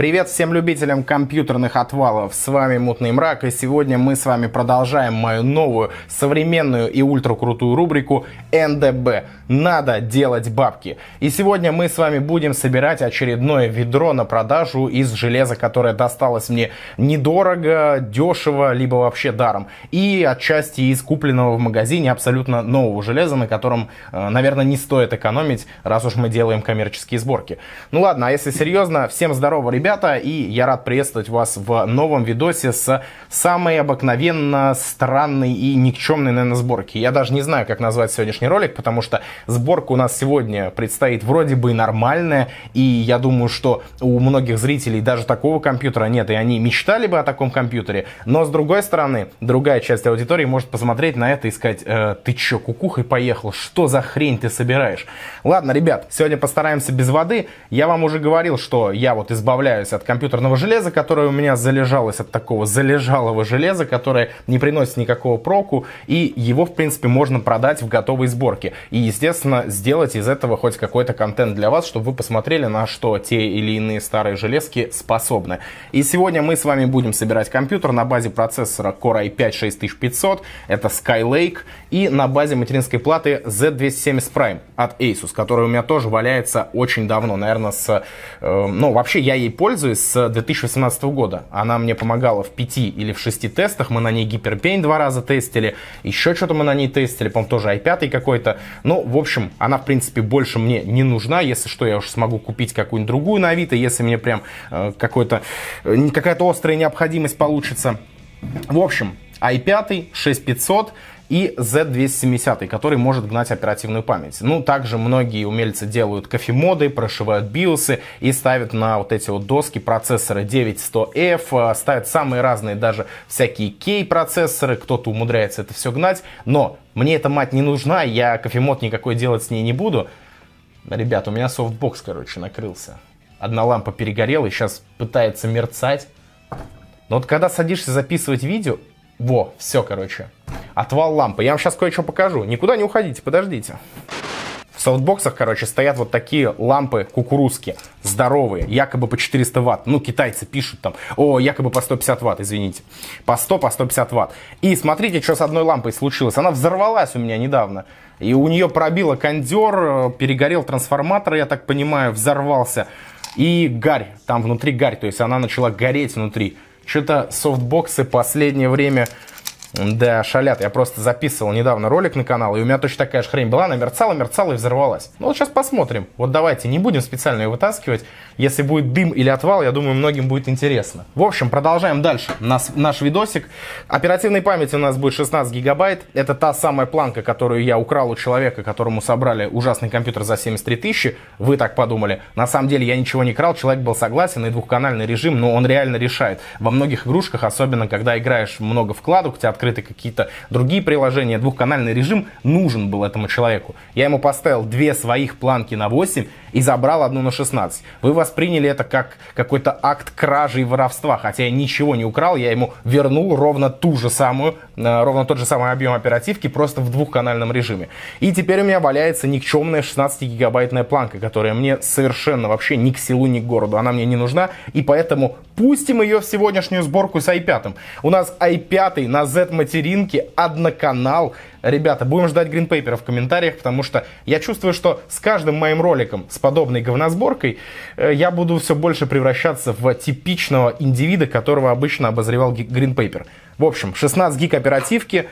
Привет всем любителям компьютерных отвалов, с вами Мутный Мрак, и сегодня мы с вами продолжаем мою новую, современную и ультракрутую рубрику НДБ «Надо делать бабки». И сегодня мы с вами будем собирать очередное ведро на продажу из железа, которое досталось мне недорого, дешево, либо вообще даром. И отчасти из купленного в магазине абсолютно нового железа, на котором, э, наверное, не стоит экономить, раз уж мы делаем коммерческие сборки. Ну ладно, а если серьезно, всем здорово, ребята и я рад приветствовать вас в новом видосе с самой обыкновенно странной и никчемной, наверное, сборки. Я даже не знаю, как назвать сегодняшний ролик, потому что сборка у нас сегодня предстоит вроде бы нормальная, и я думаю, что у многих зрителей даже такого компьютера нет, и они мечтали бы о таком компьютере, но с другой стороны, другая часть аудитории может посмотреть на это и сказать, э, ты чё, кукухой поехал, что за хрень ты собираешь? Ладно, ребят, сегодня постараемся без воды, я вам уже говорил, что я вот избавляю избавляюсь от компьютерного железа, которое у меня залежалось от такого залежалого железа, которое не приносит никакого проку, и его, в принципе, можно продать в готовой сборке. И, естественно, сделать из этого хоть какой-то контент для вас, чтобы вы посмотрели, на что те или иные старые железки способны. И сегодня мы с вами будем собирать компьютер на базе процессора Core i5-6500, это Skylake, и на базе материнской платы Z270 Prime от Asus, которая у меня тоже валяется очень давно, наверное, с... Э, ну, вообще я ей пользуюсь, с 2018 года. Она мне помогала в 5 или в 6 тестах. Мы на ней гиперпейн два раза тестили. Еще что-то мы на ней тестили. По-моему, тоже i5 какой-то. Ну, в общем, она, в принципе, больше мне не нужна. Если что, я уж смогу купить какую-нибудь другую на Авито. Если мне прям э, какой-то, э, какая-то острая необходимость получится. В общем, i5 6500 и Z270, который может гнать оперативную память. Ну, также многие умельцы делают кофемоды, прошивают биосы и ставят на вот эти вот доски процессоры 9100F, ставят самые разные даже всякие кей-процессоры, кто-то умудряется это все гнать, но мне эта мать не нужна, я кофемод никакой делать с ней не буду. Ребят, у меня софтбокс, короче, накрылся. Одна лампа перегорела и сейчас пытается мерцать. Но вот когда садишься записывать видео, во, все, короче. Отвал лампы. Я вам сейчас кое-что покажу. Никуда не уходите, подождите. В софтбоксах, короче, стоят вот такие лампы кукурузки, здоровые, якобы по 400 ватт. Ну, китайцы пишут там, о, якобы по 150 ватт, извините. По 100, по 150 ватт. И смотрите, что с одной лампой случилось. Она взорвалась у меня недавно. И у нее пробило кондер, перегорел трансформатор, я так понимаю, взорвался. И гарь, там внутри гарь, то есть она начала гореть внутри. Что-то софтбоксы последнее время да, шалят. Я просто записывал недавно ролик на канал, и у меня точно такая же хрень была. Она мерцала, мерцала и взорвалась. Ну вот сейчас посмотрим. Вот давайте, не будем специально ее вытаскивать. Если будет дым или отвал, я думаю, многим будет интересно. В общем, продолжаем дальше наш, наш видосик. Оперативной памяти у нас будет 16 гигабайт. Это та самая планка, которую я украл у человека, которому собрали ужасный компьютер за 73 тысячи. Вы так подумали. На самом деле я ничего не крал, человек был согласен, и двухканальный режим, но он реально решает. Во многих игрушках, особенно когда играешь много вкладок, у тебя открыты какие-то другие приложения, двухканальный режим нужен был этому человеку. Я ему поставил две своих планки на 8 и забрал одну на 16. Вы восприняли это как какой-то акт кражи и воровства, хотя я ничего не украл, я ему вернул ровно ту же самую, э, ровно тот же самый объем оперативки, просто в двухканальном режиме. И теперь у меня валяется никчемная 16-гигабайтная планка, которая мне совершенно вообще ни к селу, ни к городу. Она мне не нужна, и поэтому пустим ее в сегодняшнюю сборку с i5. У нас i5 на Z-материнке, одноканал. Ребята, будем ждать гринпейпера в комментариях, потому что я чувствую, что с каждым моим роликом с подобной говносборкой э, я буду все больше превращаться в типичного индивида, которого обычно обозревал гринпейпер. В общем, 16 гиг оперативки.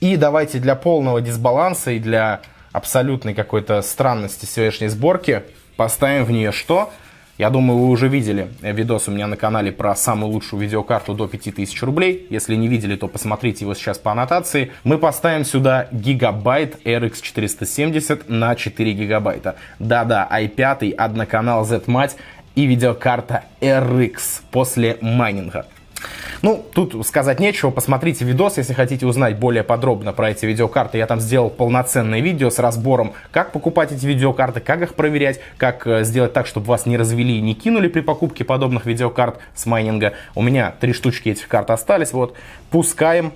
И давайте для полного дисбаланса и для абсолютной какой-то странности сегодняшней сборки поставим в нее что? Я думаю, вы уже видели видос у меня на канале про самую лучшую видеокарту до 5000 рублей. Если не видели, то посмотрите его сейчас по аннотации. Мы поставим сюда гигабайт RX 470 на 4 гигабайта. Да-да, i5, одноканал Z-мать и видеокарта RX после майнинга. Ну, тут сказать нечего, посмотрите видос, если хотите узнать более подробно про эти видеокарты. Я там сделал полноценное видео с разбором, как покупать эти видеокарты, как их проверять, как э, сделать так, чтобы вас не развели и не кинули при покупке подобных видеокарт с майнинга. У меня три штучки этих карт остались, вот. Пускаем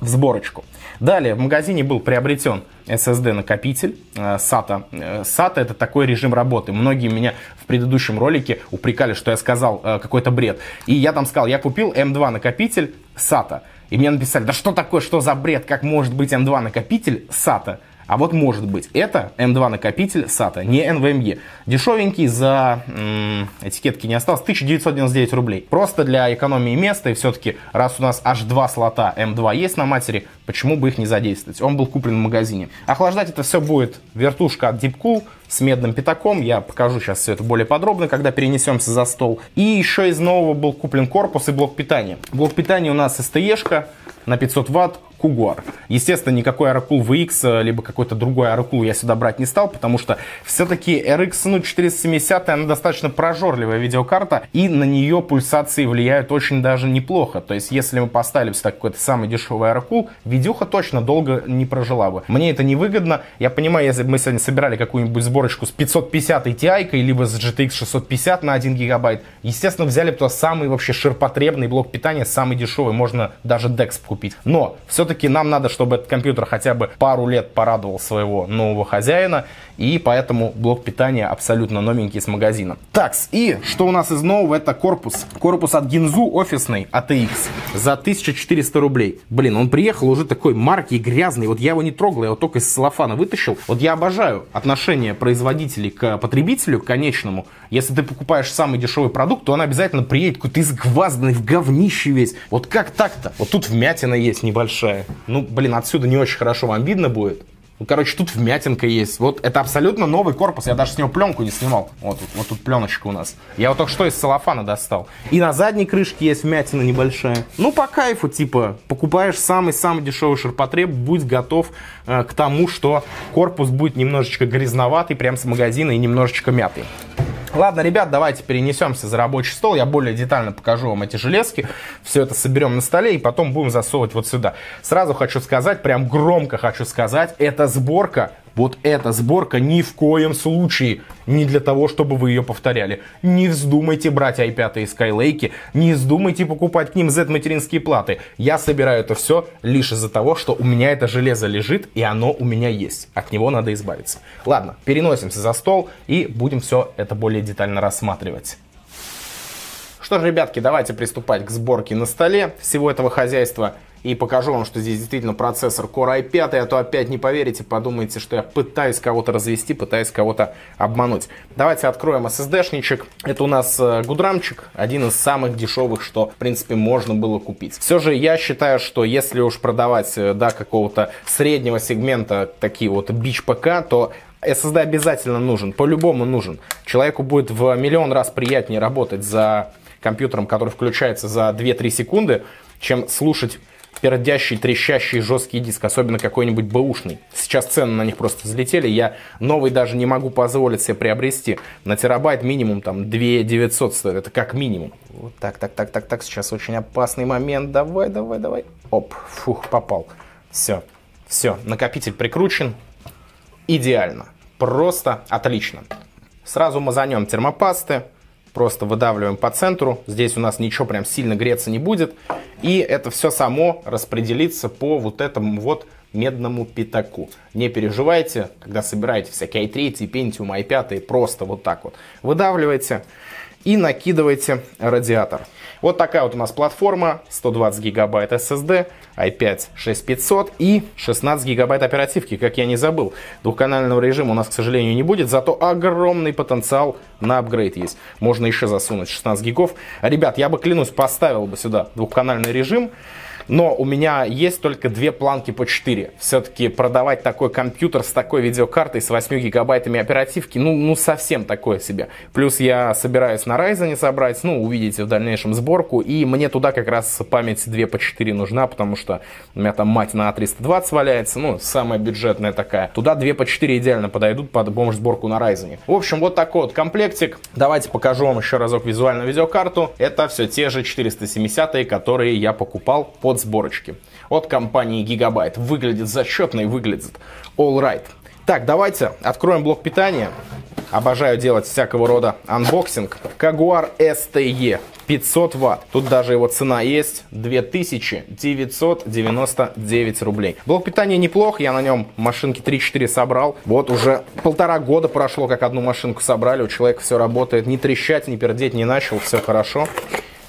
в сборочку. Далее в магазине был приобретен SSD-накопитель SATA. SATA это такой режим работы. Многие меня в предыдущем ролике упрекали, что я сказал э, какой-то бред. И я там сказал, я купил M2 накопитель SATA. И мне написали, да что такое, что за бред, как может быть M2 накопитель SATA? А вот может быть, это M2 накопитель SATA, не NVMe. Дешевенький, за м, этикетки не осталось, 1999 рублей. Просто для экономии места, и все-таки, раз у нас аж два слота M2 есть на матери, почему бы их не задействовать? Он был куплен в магазине. Охлаждать это все будет вертушка от Deepcool с медным пятаком. Я покажу сейчас все это более подробно, когда перенесемся за стол. И еще из нового был куплен корпус и блок питания. Блок питания у нас STE-шка на 500 ватт, Кугуар. Естественно, никакой Oracle VX, либо какой-то другой Oracle я сюда брать не стал, потому что все-таки RX ну, 470, она достаточно прожорливая видеокарта, и на нее пульсации влияют очень даже неплохо. То есть, если мы поставили сюда какой-то самый дешевый Oracle, видюха точно долго не прожила бы. Мне это невыгодно. Я понимаю, если бы мы сегодня собирали какую-нибудь сборочку с 550 Ti, либо с GTX 650 на 1 гигабайт, естественно, взяли бы туда самый вообще ширпотребный блок питания, самый дешевый, можно даже DeX купить. Но все все-таки нам надо, чтобы этот компьютер хотя бы пару лет порадовал своего нового хозяина, и поэтому блок питания абсолютно новенький с магазина. Так, и что у нас из нового, это корпус. Корпус от Ginzu офисный ATX за 1400 рублей. Блин, он приехал уже такой марки грязный, вот я его не трогал, я его только из целлофана вытащил. Вот я обожаю отношение производителей к потребителю, к конечному. Если ты покупаешь самый дешевый продукт, то он обязательно приедет какой-то изгвазданный, в говнище весь. Вот как так-то? Вот тут вмятина есть небольшая. Ну, блин, отсюда не очень хорошо вам видно будет. Ну, короче, тут вмятинка есть. Вот это абсолютно новый корпус. Я даже с него пленку не снимал. Вот, вот, вот тут пленочка у нас. Я вот только что из целлофана достал. И на задней крышке есть вмятина небольшая. Ну, по кайфу, типа, покупаешь самый-самый дешевый ширпотреб, будь готов э, к тому, что корпус будет немножечко грязноватый, прям с магазина и немножечко мятый. Ладно, ребят, давайте перенесемся за рабочий стол. Я более детально покажу вам эти железки. Все это соберем на столе и потом будем засовывать вот сюда. Сразу хочу сказать, прям громко хочу сказать, эта сборка вот эта сборка ни в коем случае не для того, чтобы вы ее повторяли. Не вздумайте брать i5 и Skylake, не вздумайте покупать к ним Z-материнские платы. Я собираю это все лишь из-за того, что у меня это железо лежит, и оно у меня есть. От него надо избавиться. Ладно, переносимся за стол и будем все это более детально рассматривать. Что ж, ребятки, давайте приступать к сборке на столе всего этого хозяйства и покажу вам, что здесь действительно процессор Core i5, а то опять не поверите, подумаете, что я пытаюсь кого-то развести, пытаюсь кого-то обмануть. Давайте откроем SSD-шничек. Это у нас э, гудрамчик, один из самых дешевых, что, в принципе, можно было купить. Все же я считаю, что если уж продавать э, до какого-то среднего сегмента такие вот бич ПК, то SSD обязательно нужен, по-любому нужен. Человеку будет в миллион раз приятнее работать за компьютером, который включается за 2-3 секунды, чем слушать пердящий, трещащий жесткий диск, особенно какой-нибудь бэушный. Сейчас цены на них просто взлетели, я новый даже не могу позволить себе приобрести. На терабайт минимум там 2 900 стоит, это как минимум. Вот так, так, так, так, так, сейчас очень опасный момент, давай, давай, давай. Оп, фух, попал. Все, все, накопитель прикручен, идеально, просто отлично. Сразу мазанем термопасты, просто выдавливаем по центру. Здесь у нас ничего прям сильно греться не будет. И это все само распределится по вот этому вот медному пятаку. Не переживайте, когда собираете всякие i3, Pentium, i5, просто вот так вот выдавливайте и накидывайте радиатор. Вот такая вот у нас платформа, 120 гигабайт SSD, i5 6500 и 16 гигабайт оперативки, как я не забыл. Двухканального режима у нас, к сожалению, не будет, зато огромный потенциал на апгрейд есть. Можно еще засунуть 16 гигов. Ребят, я бы, клянусь, поставил бы сюда двухканальный режим, но у меня есть только две планки по 4. Все-таки продавать такой компьютер с такой видеокартой, с 8 гигабайтами оперативки, ну, ну совсем такое себе. Плюс я собираюсь на Ryzen собрать, ну, увидите в дальнейшем сборку. И мне туда как раз память 2 по 4 нужна, потому что у меня там мать на A320 валяется, ну, самая бюджетная такая. Туда 2 по 4 идеально подойдут под бомж сборку на Ryzen. В общем, вот такой вот комплектик. Давайте покажу вам еще разок визуальную видеокарту. Это все те же 470, которые я покупал под сборочки от компании Gigabyte. Выглядит зачетно и выглядит all right. Так, давайте откроем блок питания. Обожаю делать всякого рода unboxing. Cougar STE 500 ватт. Тут даже его цена есть 2999 рублей. Блок питания неплох, я на нем машинки 3-4 собрал. Вот уже полтора года прошло, как одну машинку собрали, у человека все работает. Не трещать, не пердеть не начал, все хорошо.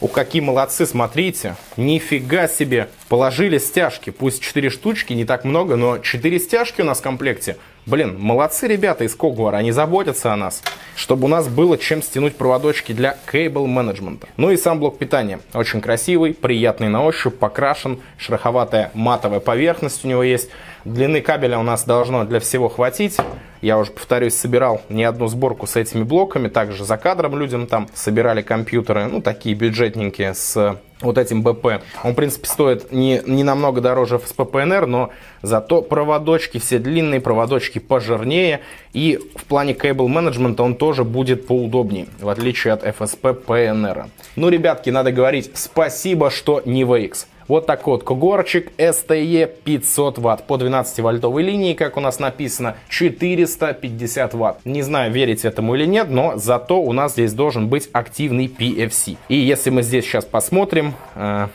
У какие молодцы, смотрите. Нифига себе. Положили стяжки. Пусть 4 штучки, не так много, но 4 стяжки у нас в комплекте. Блин, молодцы ребята из Когвара, они заботятся о нас, чтобы у нас было чем стянуть проводочки для кейбл менеджмента. Ну и сам блок питания. Очень красивый, приятный на ощупь, покрашен, шероховатая матовая поверхность у него есть. Длины кабеля у нас должно для всего хватить. Я уже, повторюсь, собирал не одну сборку с этими блоками. Также за кадром людям там собирали компьютеры, ну, такие бюджетненькие, с вот этим БП. Он, в принципе, стоит не, не намного дороже PNR, но зато проводочки все длинные, проводочки пожирнее. И в плане кейбл менеджмента он тоже будет поудобнее, в отличие от FSP PNR. Ну, ребятки, надо говорить спасибо, что не VX. Вот такой вот кугорчик STE 500 Вт по 12 вольтовой линии, как у нас написано, 450 Вт. Не знаю, верить этому или нет, но зато у нас здесь должен быть активный PFC. И если мы здесь сейчас посмотрим, э,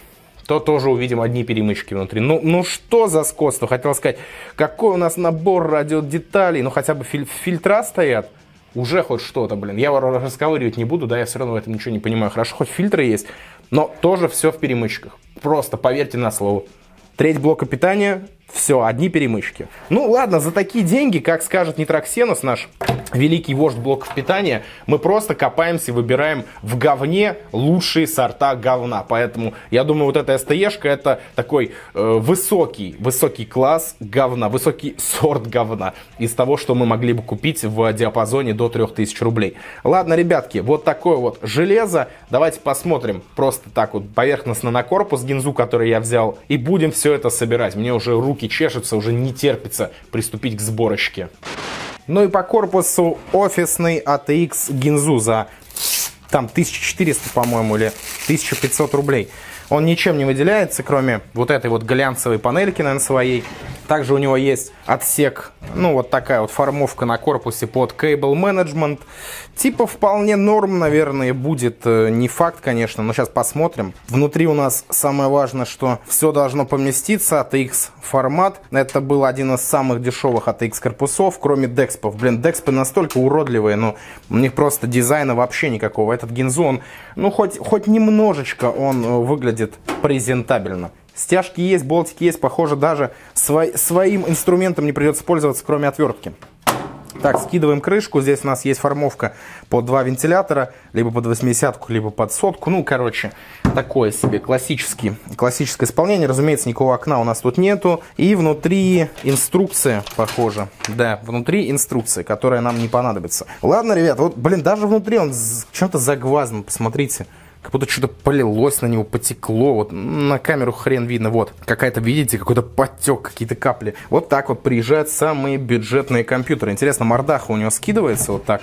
то тоже увидим одни перемычки внутри. Ну, ну что за скотство? Хотел сказать, какой у нас набор радиодеталей, ну хотя бы филь фильтра стоят. Уже хоть что-то, блин. Я расковыривать не буду, да, я все равно в этом ничего не понимаю. Хорошо, хоть фильтры есть, но тоже все в перемычках. Просто поверьте на слово. Треть блока питания все, одни перемычки. Ну ладно, за такие деньги, как скажет Нитроксенус, наш великий вождь блоков питания, мы просто копаемся и выбираем в говне лучшие сорта говна. Поэтому я думаю, вот эта СТЕшка это такой э, высокий, высокий класс говна, высокий сорт говна из того, что мы могли бы купить в диапазоне до 3000 рублей. Ладно, ребятки, вот такое вот железо. Давайте посмотрим просто так вот поверхностно на корпус гинзу, который я взял, и будем все это собирать. Мне уже руки руки чешутся, уже не терпится приступить к сборочке. Ну и по корпусу офисный ATX Ginzu за там 1400, по-моему, или 1500 рублей. Он ничем не выделяется, кроме вот этой вот глянцевой панельки, наверное, своей. Также у него есть отсек, ну вот такая вот формовка на корпусе под Cable Management. Типа вполне норм, наверное, будет. Э, не факт, конечно, но сейчас посмотрим. Внутри у нас самое важное, что все должно поместиться. ATX формат. Это был один из самых дешевых ATX корпусов, кроме Декспов. Блин, Декспы настолько уродливые, но у них просто дизайна вообще никакого. Этот гинзу, он, ну хоть, хоть немножечко он э, выглядит презентабельно. Стяжки есть, болтики есть. Похоже, даже свой, своим инструментом не придется пользоваться, кроме отвертки. Так, скидываем крышку. Здесь у нас есть формовка под два вентилятора. Либо под 80 либо под сотку. Ну, короче, такое себе классический, классическое исполнение. Разумеется, никакого окна у нас тут нету. И внутри инструкция, похоже. Да, внутри инструкция, которая нам не понадобится. Ладно, ребят, вот, блин, даже внутри он чем-то загвазан. Посмотрите как будто что-то полилось на него, потекло. Вот на камеру хрен видно. Вот какая-то, видите, какой-то потек, какие-то капли. Вот так вот приезжают самые бюджетные компьютеры. Интересно, мордаха у него скидывается вот так?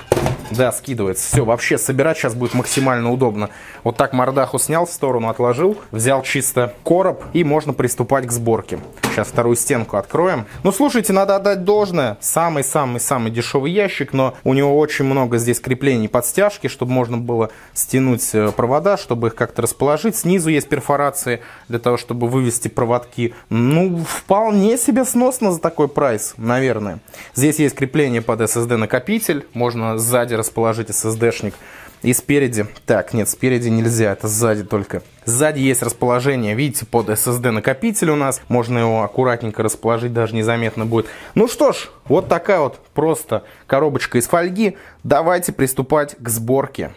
Да, скидывается. Все, вообще собирать сейчас будет максимально удобно. Вот так мордаху снял в сторону, отложил, взял чисто короб и можно приступать к сборке. Сейчас вторую стенку откроем. Ну, слушайте, надо отдать должное. Самый-самый-самый дешевый ящик, но у него очень много здесь креплений под стяжки, чтобы можно было стянуть э, провода провода, чтобы их как-то расположить. Снизу есть перфорации для того, чтобы вывести проводки. Ну, вполне себе сносно за такой прайс, наверное. Здесь есть крепление под SSD-накопитель. Можно сзади расположить SSD-шник. И спереди, так, нет, спереди нельзя, это сзади только. Сзади есть расположение, видите, под SSD накопитель у нас. Можно его аккуратненько расположить, даже незаметно будет. Ну что ж, вот такая вот просто коробочка из фольги. Давайте приступать к сборке.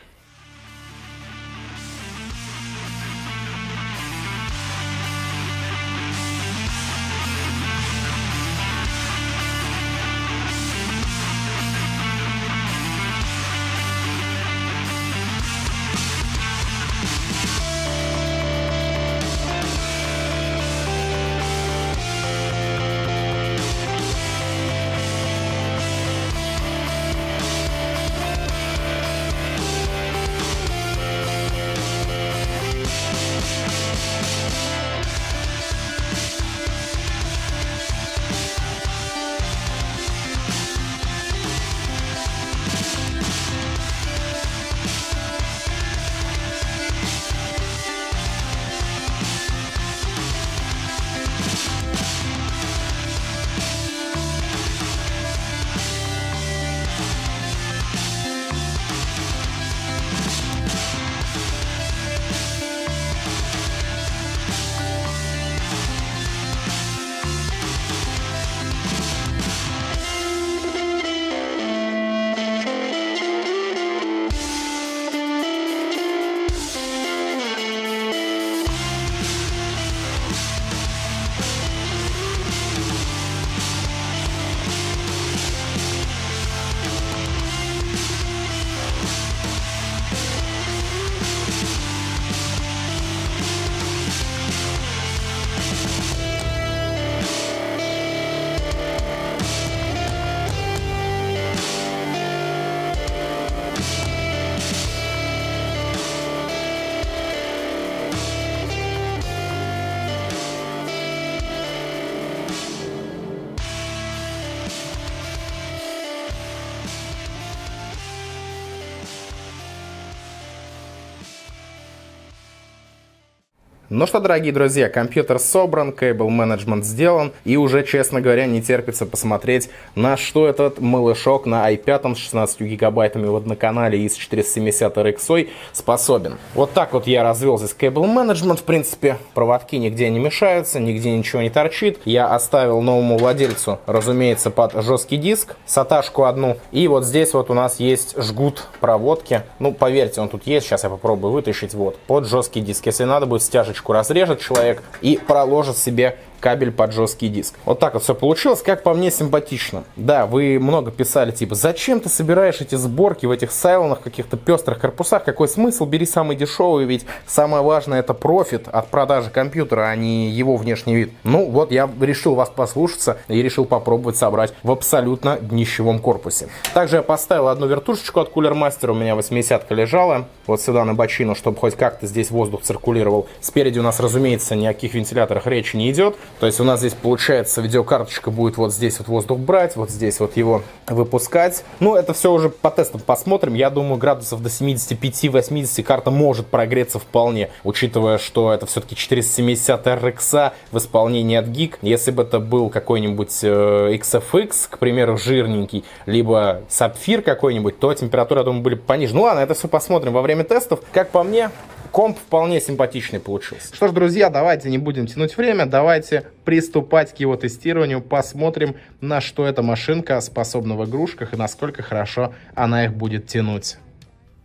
Ну что, дорогие друзья, компьютер собран, кейбл менеджмент сделан, и уже, честно говоря, не терпится посмотреть, на что этот малышок на i5 с 16 гигабайтами в одноканале и с 470 RX способен. Вот так вот я развел здесь кейбл менеджмент, в принципе, проводки нигде не мешаются, нигде ничего не торчит. Я оставил новому владельцу, разумеется, под жесткий диск, саташку одну, и вот здесь вот у нас есть жгут проводки. Ну, поверьте, он тут есть, сейчас я попробую вытащить, вот, под жесткий диск. Если надо будет стяжечку крышечку разрежет человек и проложит себе кабель под жесткий диск. Вот так вот все получилось, как по мне симпатично. Да, вы много писали, типа, зачем ты собираешь эти сборки в этих сайлонах, каких-то пестрых корпусах, какой смысл, бери самый дешевый, ведь самое важное это профит от продажи компьютера, а не его внешний вид. Ну вот, я решил вас послушаться и решил попробовать собрать в абсолютно днищевом корпусе. Также я поставил одну вертушечку от Cooler Master, у меня 80-ка лежала, вот сюда на бочину, чтобы хоть как-то здесь воздух циркулировал. Спереди у нас, разумеется, ни о каких вентиляторах речи не идет. То есть у нас здесь получается видеокарточка будет вот здесь вот воздух брать, вот здесь вот его выпускать. Ну, это все уже по тестам посмотрим. Я думаю, градусов до 75-80 карта может прогреться вполне, учитывая, что это все-таки 470 RX в исполнении от гиг. Если бы это был какой-нибудь э, XFX, к примеру, жирненький, либо сапфир какой-нибудь, то температура, я думаю, были бы пониже. Ну ладно, это все посмотрим во время тестов. Как по мне, комп вполне симпатичный получился. Что ж, друзья, давайте не будем тянуть время, давайте приступать к его тестированию, посмотрим, на что эта машинка способна в игрушках и насколько хорошо она их будет тянуть.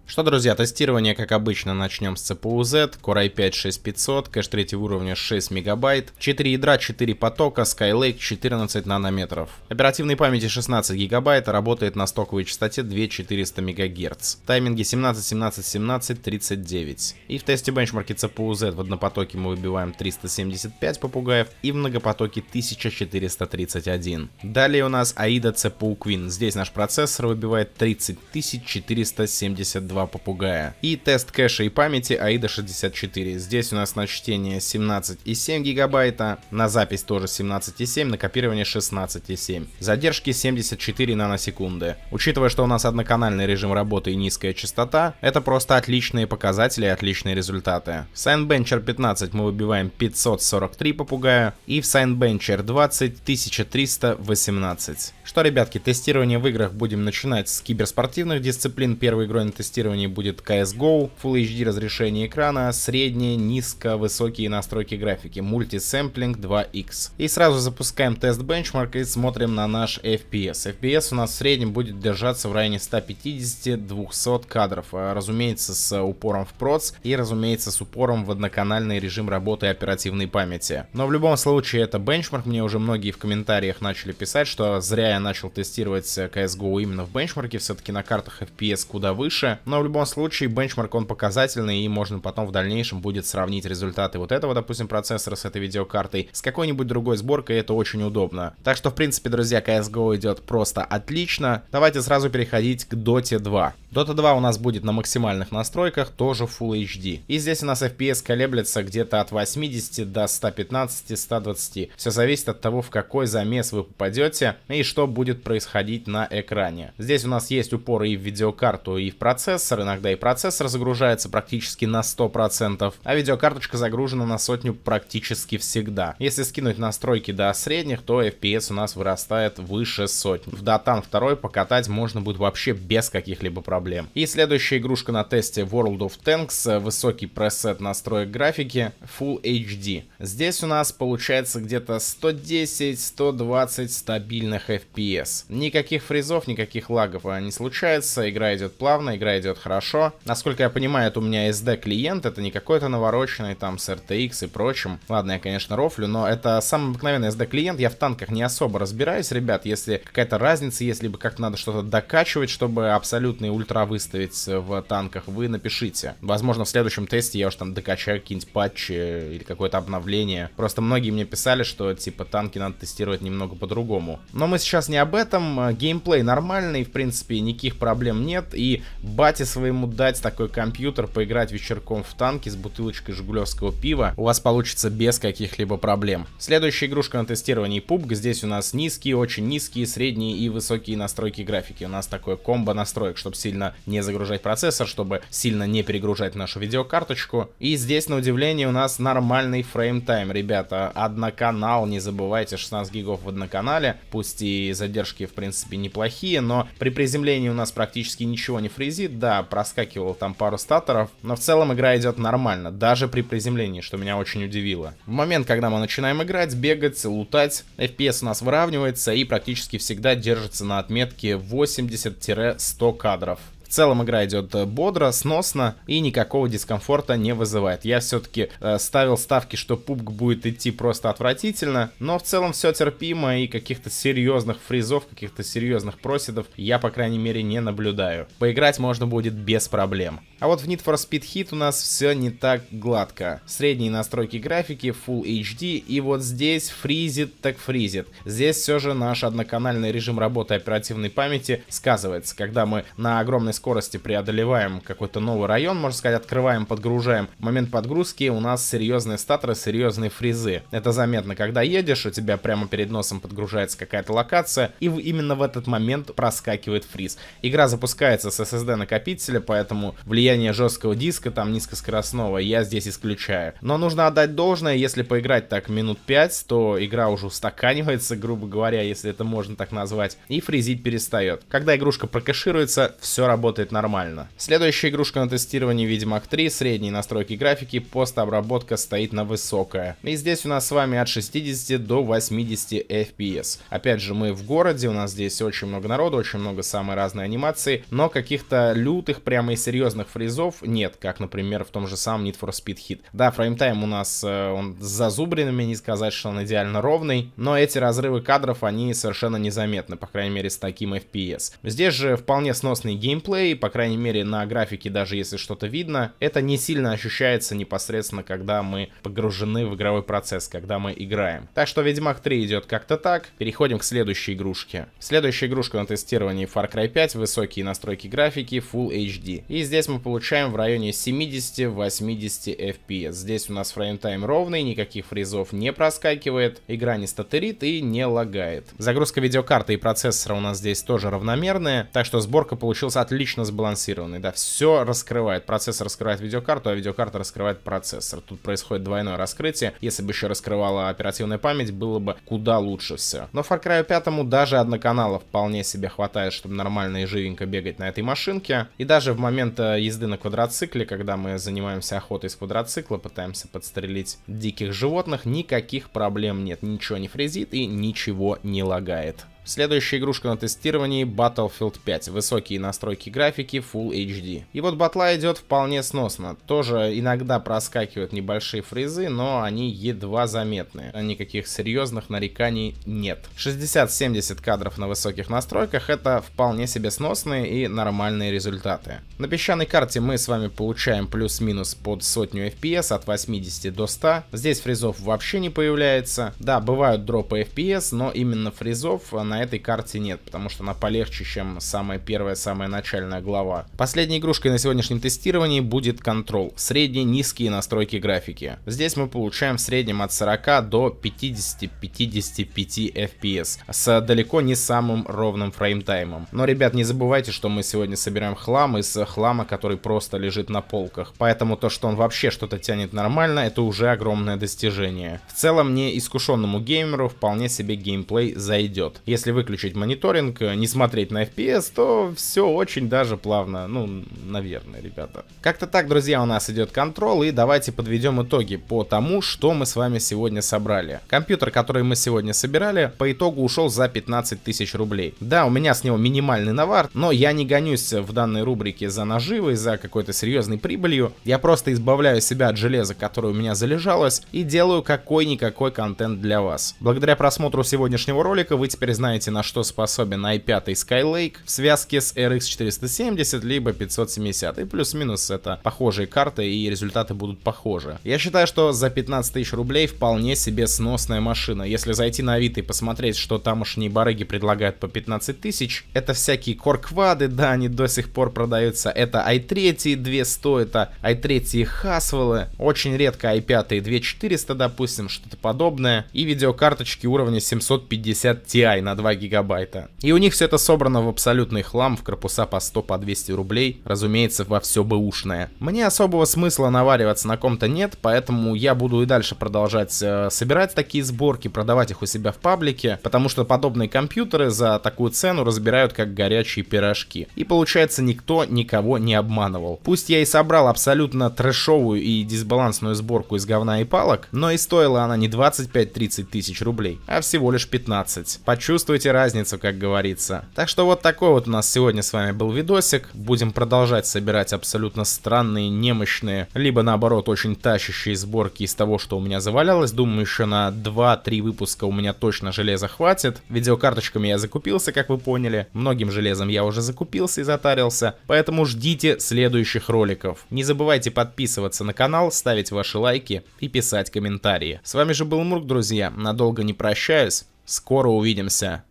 Что, друзья, тестирование, как обычно, начнем с CPU Z, Core i5 6500, кэш третьего уровня 6 мегабайт, 4 ядра, 4 потока, Skylake 14 нанометров. Оперативной памяти 16 гигабайт, работает на стоковой частоте 2400 МГц. Тайминги 17, 17, 17, 39. И в тесте бенчмарке CPU Z в однопотоке мы выбиваем 375 попугаев и в многопотоке 1431. Далее у нас AIDA CPU Queen. Здесь наш процессор выбивает 30472 два попугая. И тест кэша и памяти AIDA 64. Здесь у нас на чтение 17,7 гигабайта, на запись тоже 17,7, на копирование 16,7. Задержки 74 наносекунды. Учитывая, что у нас одноканальный режим работы и низкая частота, это просто отличные показатели и отличные результаты. В Signbencher 15 мы выбиваем 543 попугая и в Signbencher 20 1318. Что, ребятки, тестирование в играх будем начинать с киберспортивных дисциплин. Первой игрой на тестировании будет CSGO, Full HD разрешение экрана, средние, низко, высокие настройки графики, мультисэмплинг 2x. И сразу запускаем тест бенчмарк и смотрим на наш FPS. FPS у нас в среднем будет держаться в районе 150-200 кадров, а, разумеется с упором в проц и разумеется с упором в одноканальный режим работы оперативной памяти. Но в любом случае это бенчмарк, мне уже многие в комментариях начали писать, что зря я начал тестировать CSGO именно в бенчмарке, все-таки на картах FPS куда выше, но в любом случае бенчмарк он показательный, и можно потом в дальнейшем будет сравнить результаты вот этого, допустим, процессора с этой видеокартой с какой-нибудь другой сборкой, и это очень удобно. Так что, в принципе, друзья, CSGO идет просто отлично. Давайте сразу переходить к Dota 2. Dota 2 у нас будет на максимальных настройках, тоже Full HD. И здесь у нас FPS колеблется где-то от 80 до 115-120. Все зависит от того, в какой замес вы попадете и что будет происходить на экране. Здесь у нас есть упоры и в видеокарту, и в процессор. Иногда и процессор загружается практически на 100%, а видеокарточка загружена на сотню практически всегда. Если скинуть настройки до средних, то FPS у нас вырастает выше сотни. В Datan 2 покатать можно будет вообще без каких-либо проблем. И следующая игрушка на тесте World of Tanks, высокий пресет настроек графики, Full HD. Здесь у нас получается где-то 110-120 стабильных FPS. Никаких фризов, никаких лагов не случается, игра идет плавно, игра идет хорошо. Насколько я понимаю, это у меня SD клиент, это не какой-то навороченный там с RTX и прочим. Ладно, я, конечно, рофлю, но это самый обыкновенный SD клиент, я в танках не особо разбираюсь, ребят, если какая-то разница есть, либо как надо что-то докачивать, чтобы абсолютный ультра выставить в танках, вы напишите. Возможно, в следующем тесте я уж там докачаю какие-нибудь патчи или какое-то обновление. Просто многие мне писали, что типа танки надо тестировать немного по-другому. Но мы сейчас не об этом. Геймплей нормальный, в принципе, никаких проблем нет. И батя нате своему дать такой компьютер, поиграть вечерком в танки с бутылочкой жигулевского пива, у вас получится без каких-либо проблем. Следующая игрушка на тестировании PUBG. Здесь у нас низкие, очень низкие, средние и высокие настройки графики. У нас такое комбо настроек, чтобы сильно не загружать процессор, чтобы сильно не перегружать нашу видеокарточку. И здесь, на удивление, у нас нормальный фреймтайм. Ребята, одноканал, не забывайте, 16 гигов в одноканале. Пусть и задержки, в принципе, неплохие, но при приземлении у нас практически ничего не фризит. Да, проскакивал там пару статоров, но в целом игра идет нормально, даже при приземлении, что меня очень удивило. В момент, когда мы начинаем играть, бегать, лутать, FPS у нас выравнивается и практически всегда держится на отметке 80-100 кадров. В целом игра идет э, бодро, сносно и никакого дискомфорта не вызывает. Я все-таки э, ставил ставки, что пубг будет идти просто отвратительно, но в целом все терпимо и каких-то серьезных фризов, каких-то серьезных проседов я, по крайней мере, не наблюдаю. Поиграть можно будет без проблем. А вот в Need for Speed Hit у нас все не так гладко. Средние настройки графики, Full HD, и вот здесь фризит так фризит. Здесь все же наш одноканальный режим работы оперативной памяти сказывается, когда мы на огромной скорости преодолеваем какой-то новый район, можно сказать, открываем, подгружаем. В момент подгрузки у нас серьезные статоры, серьезные фризы. Это заметно, когда едешь, у тебя прямо перед носом подгружается какая-то локация, и именно в этот момент проскакивает фриз. Игра запускается с SSD накопителя, поэтому влияние жесткого диска, там низкоскоростного, я здесь исключаю. Но нужно отдать должное, если поиграть так минут 5, то игра уже устаканивается, грубо говоря, если это можно так назвать, и фризить перестает. Когда игрушка прокэшируется, все работает работает нормально. Следующая игрушка на тестировании Ведьмак 3, средние настройки графики, постобработка стоит на высокая. И здесь у нас с вами от 60 до 80 FPS. Опять же, мы в городе, у нас здесь очень много народу, очень много самой разной анимации, но каких-то лютых, прямо и серьезных фризов нет, как, например, в том же самом Need for Speed Hit. Да, фреймтайм у нас э, он с зазубринами, не сказать, что он идеально ровный, но эти разрывы кадров, они совершенно незаметны, по крайней мере, с таким FPS. Здесь же вполне сносный геймплей, геймплей, по крайней мере на графике, даже если что-то видно, это не сильно ощущается непосредственно, когда мы погружены в игровой процесс, когда мы играем. Так что Ведьмак 3 идет как-то так. Переходим к следующей игрушке. Следующая игрушка на тестировании Far Cry 5, высокие настройки графики, Full HD. И здесь мы получаем в районе 70-80 FPS. Здесь у нас фреймтайм ровный, никаких фризов не проскакивает, игра не статерит и не лагает. Загрузка видеокарты и процессора у нас здесь тоже равномерная, так что сборка получилась отлично отлично сбалансированный, да, все раскрывает. Процессор раскрывает видеокарту, а видеокарта раскрывает процессор. Тут происходит двойное раскрытие. Если бы еще раскрывала оперативная память, было бы куда лучше все. Но Far Cry 5 даже одноканала вполне себе хватает, чтобы нормально и живенько бегать на этой машинке. И даже в момент э, езды на квадроцикле, когда мы занимаемся охотой с квадроцикла, пытаемся подстрелить диких животных, никаких проблем нет. Ничего не фрезит и ничего не лагает. Следующая игрушка на тестировании Battlefield 5. Высокие настройки графики, Full HD. И вот батла идет вполне сносно. Тоже иногда проскакивают небольшие фрезы, но они едва заметны. Никаких серьезных нареканий нет. 60-70 кадров на высоких настройках это вполне себе сносные и нормальные результаты. На песчаной карте мы с вами получаем плюс-минус под сотню FPS от 80 до 100. Здесь фрезов вообще не появляется. Да, бывают дропы FPS, но именно фрезов на этой карте нет, потому что она полегче, чем самая первая, самая начальная глава. Последней игрушкой на сегодняшнем тестировании будет Control. Средние низкие настройки графики. Здесь мы получаем в среднем от 40 до 50-55 FPS с далеко не самым ровным фреймтаймом. Но, ребят, не забывайте, что мы сегодня собираем хлам из хлама, который просто лежит на полках. Поэтому то, что он вообще что-то тянет нормально, это уже огромное достижение. В целом, не искушенному геймеру вполне себе геймплей зайдет. Если если выключить мониторинг, э, не смотреть на FPS, то все очень даже плавно. Ну, наверное, ребята. Как-то так, друзья, у нас идет контроль, и давайте подведем итоги по тому, что мы с вами сегодня собрали. Компьютер, который мы сегодня собирали, по итогу ушел за 15 тысяч рублей. Да, у меня с него минимальный навар, но я не гонюсь в данной рубрике за наживой, за какой-то серьезной прибылью. Я просто избавляю себя от железа, которое у меня залежалось, и делаю какой-никакой контент для вас. Благодаря просмотру сегодняшнего ролика вы теперь знаете, знаете, на что способен i5 Skylake в связке с RX 470 либо 570. И плюс-минус это похожие карты и результаты будут похожи. Я считаю, что за 15 тысяч рублей вполне себе сносная машина. Если зайти на Авито и посмотреть, что тамошние барыги предлагают по 15 тысяч, это всякие корквады, да, они до сих пор продаются. Это i3 200, это i3 Haswell, очень редко i5 2400, допустим, что-то подобное. И видеокарточки уровня 750 Ti на 2 гигабайта. И у них все это собрано в абсолютный хлам, в корпуса по 100, по 200 рублей. Разумеется, во все бэушное. Мне особого смысла навариваться на ком-то нет, поэтому я буду и дальше продолжать э, собирать такие сборки, продавать их у себя в паблике, потому что подобные компьютеры за такую цену разбирают как горячие пирожки. И получается, никто никого не обманывал. Пусть я и собрал абсолютно трэшовую и дисбалансную сборку из говна и палок, но и стоила она не 25-30 тысяч рублей, а всего лишь 15. Почувствуйте разницу, как говорится. Так что вот такой вот у нас сегодня с вами был видосик. Будем продолжать собирать абсолютно странные, немощные, либо наоборот очень тащащие сборки из того, что у меня завалялось. Думаю, еще на 2-3 выпуска у меня точно железа хватит. Видеокарточками я закупился, как вы поняли. Многим железом я уже закупился и затарился. Поэтому ждите следующих роликов. Не забывайте подписываться на канал, ставить ваши лайки и писать комментарии. С вами же был Мурк, друзья. Надолго не прощаюсь. Скоро увидимся.